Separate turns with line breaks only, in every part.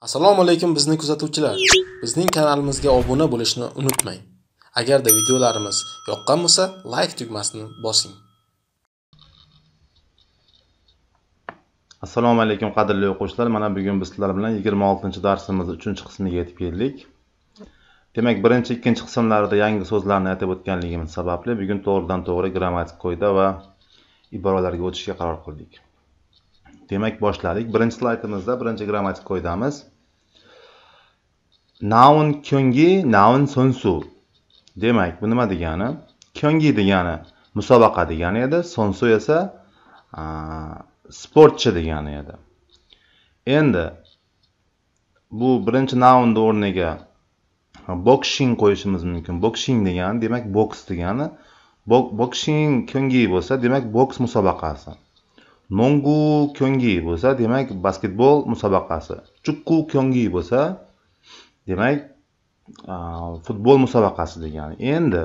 assalomu alaykum bizni kuzatuvchilar. Bizning kanalimizga obuna bo'lishni unutmang. Agarda videolarimiz yoqqan bo'lsa like tugmasini bosing.
Assalomu alaykum qadrli o'quvchilar. Mana bugun biz sizlar bilan yigirma oltinchi darsimiz 3-qismiga yetib keldik. Demak birinchi ikkinchi qismlarda yangi so'zlarni aytib o'tganligimiz sababli bugun to'g'ridan to'g'ri grammatik qoida va iboralarga o'tishga qaror qildik. Demak boshladik. Birinchi slaydimizda birinchi grammatik qoidamiz naun ko'ngi naun sonsu. Demak bu nima degani? Ko'ngi degani musobaqa degani edi. Sonsu esa sportchi degani edi. Endi bu birinchi naunni o'rniga boksing qo'yishimiz mumkin. Boksing degani demak boks degani. Boksing ko'ngi bo'lsa demak boks musobaqasi. Nongu kyongi bo'lsa demak basketbol musobaqasi. Chukku kyongi bo'lsa demak futbol musobaqasi degani. Endi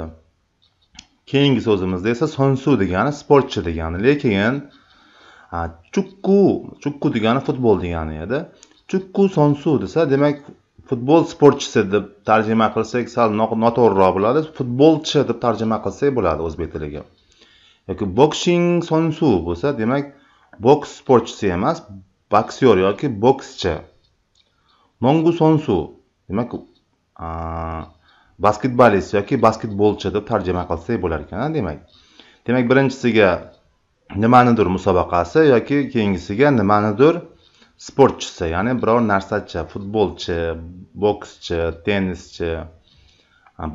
keyingi so'zimizda esa sonsu degani sportchi degani. Lekin chukku chukku degani futbol degani edi. Chukku sonsu desa demak futbol sportchisi deb tarjima qilsak sal noto'g'riroq bo'ladi. Futbolchi deb tarjima qilsak bo'ladi o'zbek tiliga. Yoki boksing sonsu bo'lsa demak boks sportchisi emas boksyor yoki bokschi. Nongu sonsu demak basketbolist yoki basketbolchi deb tarjima qilsak bo'lar ekan demak. Demak birinchisiga nimanidir musobaqasi yoki keyingisiga nimanidir sportchisi ya'ni biror narsachi futbolchi bokschi tennischi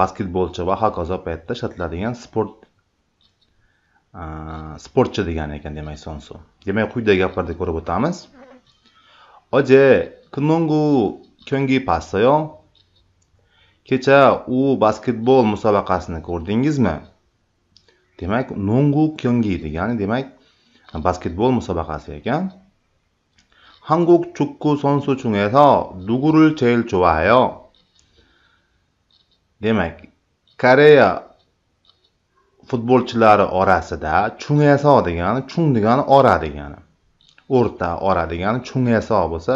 basketbolchi va hokazo paytda ishlatiladigan sport sportchi degani ekan demak sonsu demak quyidagi gaplarni ko'rib o'tamiz oje knongu kyongi passayo kecha u basketbol musobaqasini ko'rdingizmi demak nongu kyongi degani demak basketbol musobaqasi ekan 한국 축구 선수 중에서 누구를 제일 좋아해요? demak koreya futbolchilari orasida chungeso degani chung degani ora degani. O'rta ora degani chungeso bo'lsa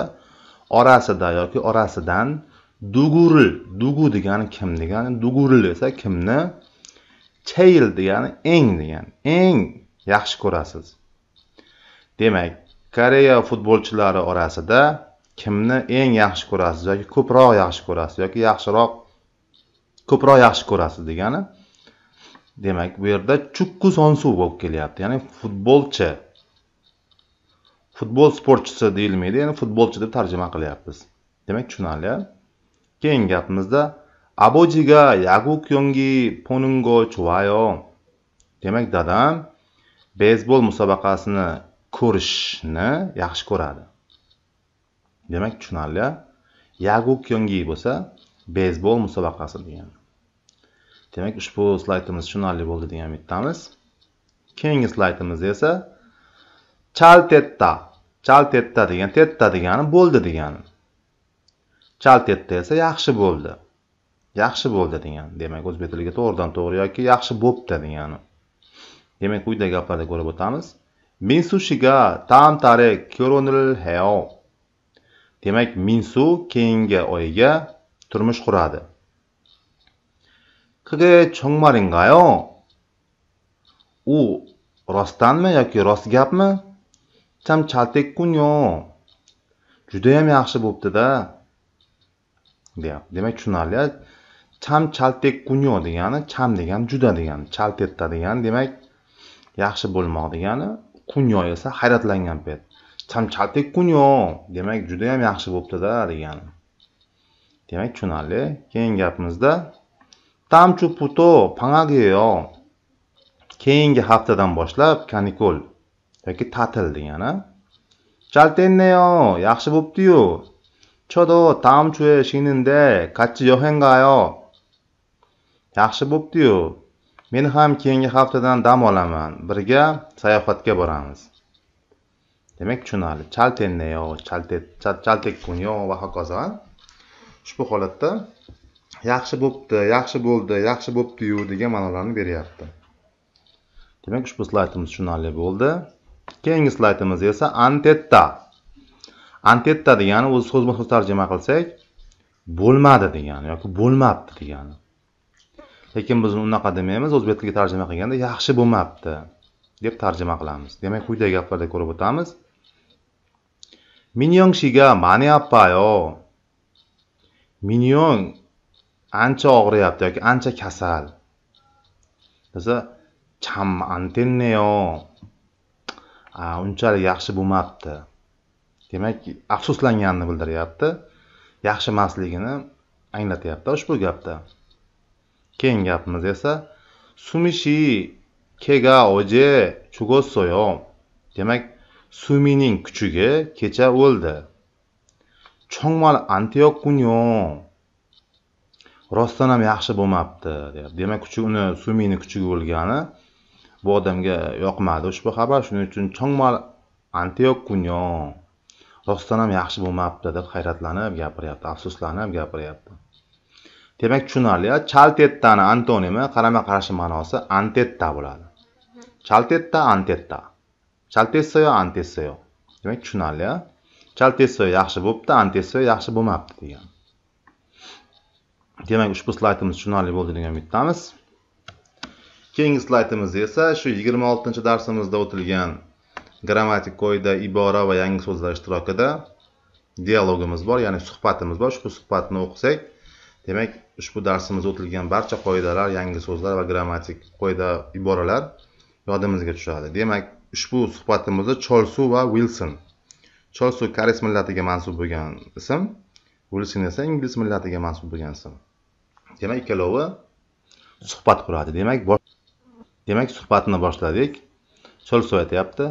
orasida yoki orasidan duguril dugu degani kim degani duguril esa kimni? Chayil degani eng degani eng yaxshi ko'rasiz. Demak koreya futbolchilari orasida kimni eng yaxshi ko'rasiz yoki ko'proq yaxshi ko'rasiz yoki yaxshiroq ko'proq yaxshi ko'rasiz degani demak bu yerda chukku sonsuv bo'lib kelyapti. Ya'ni futbolchi futbol sportchisi deyilmaydi ya'ni futbolchi deb tarjima qilyapmiz. Demak tushunarli keyingi gapimizda abojiga yaguk yongi ponungo chuvayo. Demak dadam beysbol musobaqasini ko'rishni yaxshi ko'radi. Demak tushunarli yaguk yongi bo'lsa beysbol musobaqasi degani demak ushbu slaydimiz tushunarli bo'ldi degan umiddamiz. Keyingi slaytımız esa chal tetta Çal tetta degan tetta degani bo'ldi degani. Chal tetta esa yaxshi bo'ldi. Yaxshi bo'ldi degan. Demak o'zbek tiliga to'g'ridan to'g'ri yoki yaxshi bo'pti degani. Demak quyidagi gaplarni ko'rib o'tamiz. Minsushiga tam tare körünül heo demak minsu kengi oyge turmush quradi. 그게 정말인가요? u rostdanmi yoki rost gapmi 참 잘 됐군요 judayam yaxshi bo'ptida deyapti demak tushunarli cham chaltekkunyo degani cham degani juda degani chaltetta degani demak yaxshi bo'lmoq degani kunyo esa hayratlangan payt cham chaltekkunyo demak judayam yaxshi bo'ptida degani demak tushunarli keyingi gapimizda 다음 주부터 방학이에요. keyingi haftadan boshlab kanikul yoki ta'til degani 잘 됐네요. yaxshi bo'ptiyu 저도 다음 주에 쉬는데 같이 여행 가요. yaxshi bo'ptiyu men ham keyingi haftadan dam olaman birga sayohatga boramiz demak tushunarli chaltenneyo chaltekkunyo va hokazo ushbu holatda yaxshi bo'pti yaxshi bo'ldi yaxshi bo'ptiyu degan ma'nolarni beryapti. Demak ushbu slaydimiz tushunarli bo'ldi. Keyingi slaydimiz esa antetta. Antetta degani o'zi so'zma so'z tarjima qilsak bo'lmadi degani yoki bo'lmabdi degani. Lekin biz unaqa demaymiz o'zbek tiliga tarjima qilganda yaxshi bo'lmabdi deb tarjima qilamiz. Demak quyidagi gaplarda ko'rib o'tamiz. Minyong shiga mani appayo. Minyong ancha og'riyapti yoki ancha kasal. Desa cham antenneyo unchalik yaxshi bo'lmabdi. Demak afsuslanganini bildiryapti. Yaxshi emasligini anglatyapti ushbu gapda. Keyingi gapimiz esa sumishi kega oje chugosoyo demak sumining kuchugi kecha o'ldi. Chongmal antiyokkunyo rostdan ham yaxshi bo'lmabdi deyapti. Demak kuchi uni sumiyni kuchugi bo'lgani bu odamga yoqmadi. Ushbu xabar shuning uchun chongmal antiyokkunyo rostdan ham yaxshi bo'lmabdi deb hayratlanib gapiryapti afsuslanib gapiryapti. Demak tushunarli. Chaltettani antonimi qarama qarshi ma'nosi antetta bo'ladi. Chaltetta antetta. Chaltessoyo antessoyo. Demak tushunarli. Chaltessoyo yaxshi bo'libdi antessoyo yaxshi bo'lmabdi degan. Demak ushbu slaydimiz tushunarli bo'ldi degan umiddamiz. Keyingi slaydimiz esa shu yigirma oltinchi darsimizda o'tilgan grammatik qoida ibora va yangi so'zlar ishtirokida dialogimiz bor ya'ni suhbatimiz bor. Ushbu suhbatni o'qisak demak ushbu darsimizda o'tilgan barcha qoidalar yangi so'zlar va grammatik qoida iboralar yodimizga tushadi. Demak ushbu suhbatimizda cholsu va wilson cholsu koreys millatiga mansub bo'lgan ism wilson esa ingliz millatiga mansub bo'lgan ism. demak ikkalovi suhbat quradi demak demak suhbatni boshladik cholsu aytyapti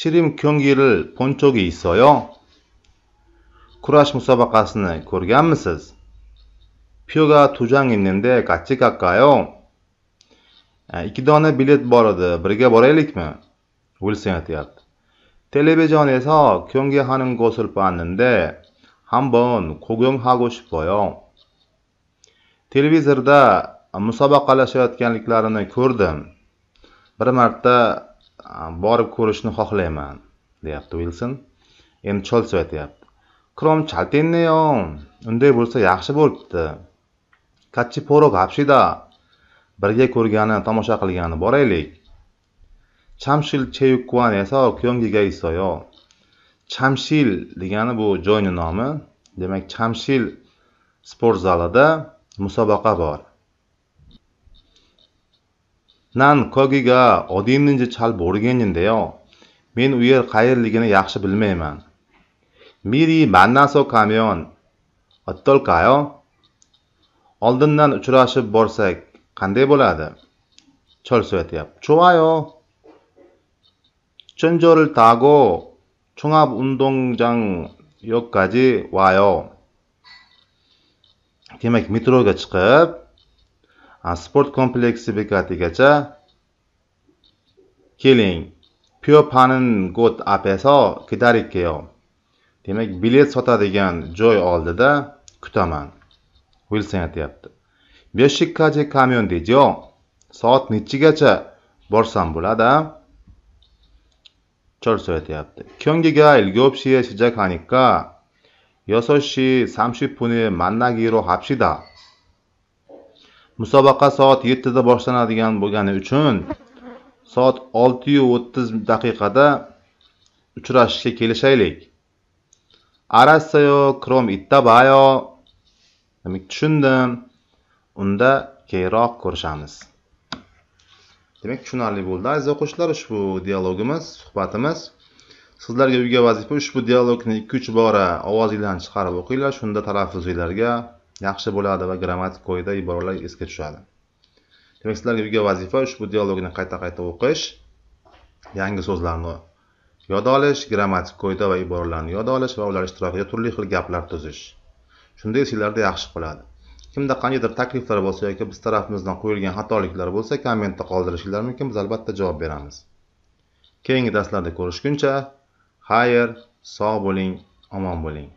shirin ko'ngil ponchogi 있어요 kurash musobaqasini ko'rganmisiz 표가 두 장 있는데 같이 갈까요? ikki dona bilet bor edi birga boraylikmi wilson aytyapti 텔레비전에서 경기하는 것을 봤는데 한번 구경하고 싶어요. televizorda musobaqalashayotganliklarini ko'rdim. Bir marta borib ko'rishni xohlayman deyapti uilson endi cholso aytyapti krom chaltenneyon unday bo'lsa yaxshi bo'libdi. Kachiporo gapshida birga ko'rgani tomosha qilgani boraylik chamshil cheyukuan esa kyongiga isoyo chamshil degani bu joyni nomi. Demak chamshil sport zalida musobaqa bor 난 거기가 어디 있는지 잘 모르겠는데요. 맨 위에 가열리기는 yaxshi bilmayman. 미리 만나서 가면 어떨까요? uchrashib borsak qanday bo'ladi cholsu aytyapti 좋아요 전조를 타고 종합운동장역까지 와요 demak metroga chiqib sport kompleksi bekatigacha keling piyo panin got apesa 기다릴게요 demak bilet sotadigan joy oldida kutaman wilson aytyapti 몇 시까지 가면 되죠? soat nechigacha borsam bo'ladi 철수 aytyapti 경기가 7시에 시작하니까 6시 30분에 만나기로 합시다 musobaqa soat yettida boshlanadigan bo'lgani uchun soat oltiyu o'ttiz daqiqada uchrashishga kelishaylik 알았어요. 그럼 이따 봐요. demak tushundim unda keyinroq ko'rishamiz demak tushunarli bo'ldi aziz o'quvchilar ushbu dialogimiz suhbatimiz Sizlarga uyga vazifa ushbu dialogni ikki uch bora ovozinglarni chiqarib o'qinglar. Shunda talaffuzinglarga yaxshi bo'ladi va grammatik qoida iboralar esga tushadi. Demak sizlarga uyga vazifa ushbu dialogni qayta qayta o'qish yangi so'zlarni yod olish grammatik qoida va iboralarni yod olish va ular ishtirokida turli xil gaplar tuzish. Shunda esinglarda yaxshi qoladi kimda qandaydir takliflar bo'lsa yoki biz tarafimizdan qo'yilgan xatoliklar bo'lsa kommentda qoldirishinglar mumkin. Biz albatta javob beramiz. Keyingi darslarda ko'rishguncha xayr sog' bo'ling omon bo'ling.